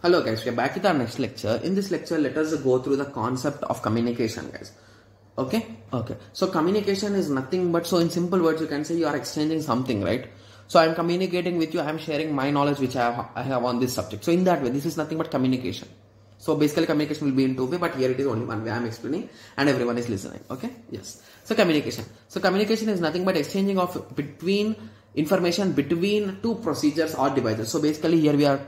Hello guys, we are back with our next lecture. In this lecture, let us go through the concept of communication guys. Okay? Okay. So communication is nothing but, so in simple words, you can say you are exchanging something, right? So I am communicating with you, I am sharing my knowledge which I have, I have on this subject. So in that way, this is nothing but communication. So basically communication will be in two way, but here it is only one way I am explaining and everyone is listening. Okay? Yes. So communication. So communication is nothing but exchanging of between information between two procedures or devices. So basically here we are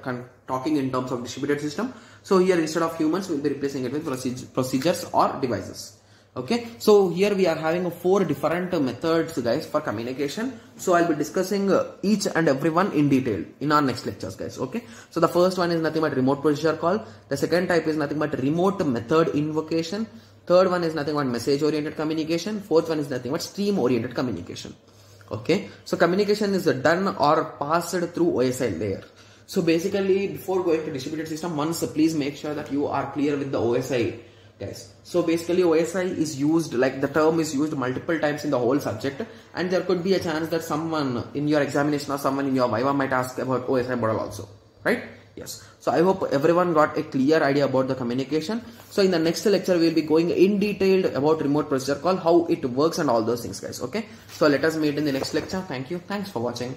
talking in terms of distributed system. So here instead of humans we will be replacing it with procedures or devices. Okay. So here we are having four different methods guys for communication. So I'll be discussing each and every one in detail in our next lectures guys. Okay. So the first one is nothing but remote procedure call. The second type is nothing but remote method invocation. Third one is nothing but message oriented communication. Fourth one is nothing but stream oriented communication okay? So communication is done or passed through OSI layer. So basically before going to distributed system once please make sure that you are clear with the OSI guys. So basically OSI is used like the term is used multiple times in the whole subject and there could be a chance that someone in your examination or someone in your Viva might ask about OSI model also right yes. So i hope everyone got a clear idea about the communication. So in the next lecture we'll be going in detailed about remote procedure call how it works and all those things guys. Okay? So let us meet in the next lecture. Thank you. Thanks for watching